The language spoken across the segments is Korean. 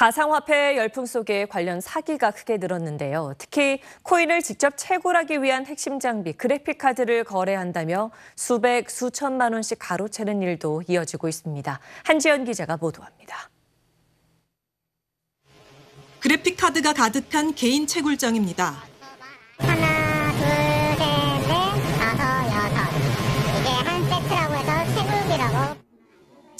가상화폐 열풍 속에 관련 사기가 크게 늘었는데요. 특히 코인을 직접 채굴하기 위한 핵심 장비 그래픽카드를 거래한다며 수백, 수천만 원씩 가로채는 일도 이어지고 있습니다. 한지연 기자가 보도합니다. 그래픽카드가 가득한 개인 채굴장입니다.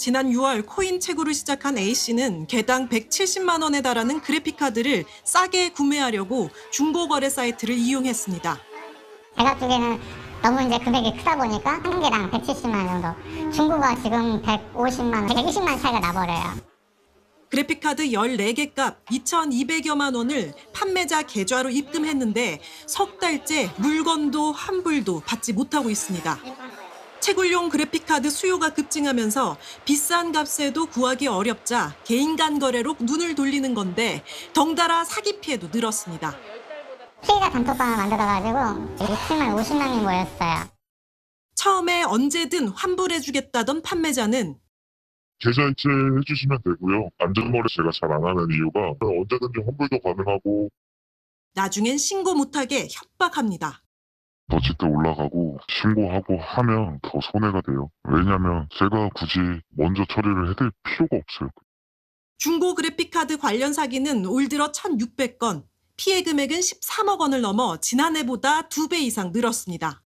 지난 6월 코인 채굴을 시작한 A씨는 개당 170만 원에 달하는 그래픽카드를 싸게 구매하려고 중고거래 사이트를 이용했습니다. 제가 쪽에는 너무 이제 금액이 크다 보니까 한 개당 170만 원 정도. 중고가 지금 150만 원, 120만 원 차이가 나버려요. 그래픽카드 14개 값 2,200여만 원을 판매자 계좌로 입금했는데 석 달째 물건도 환불도 받지 못하고 있습니다. 채굴용 그래픽카드 수요가 급증하면서 비싼 값에도 구하기 어렵자 개인 간 거래로 눈을 돌리는 건데 덩달아 사기 피해도 늘었습니다. 피해가 단톡방을 만들어가지고 6만 50명이 모였어요. 처음에 언제든 환불해주겠다던 판매자는 계좌 이체 해주시면 되고요. 안전거래 제가 잘 안 하는 이유가 언제든지 환불도 가능하고 나중엔 신고 못하게 협박합니다. 너치때 올라가고 신고하고 하면 더 손해가 돼요. 왜냐면 제가 굳이 먼저 처리를 해드릴 필요가 없어요. 중고 그래픽카드 관련 사기는 올 들어 1,600건, 피해 금액은 13억 원을 넘어 지난해보다 2배 이상 늘었습니다.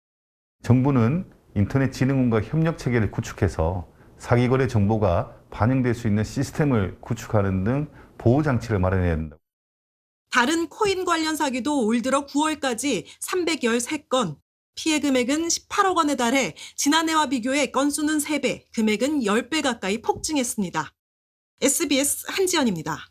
정부는 인터넷진흥원과 협력 체계를 구축해서 사기 거래 정보가 반영될 수 있는 시스템을 구축하는 등 보호 장치를 마련해야 된다. 다른 코인 관련 사기도 올 들어 9월까지 313건, 피해 금액은 18억 원에 달해 지난해와 비교해 건수는 3배, 금액은 10배 가까이 폭증했습니다. SBS 한지연입니다.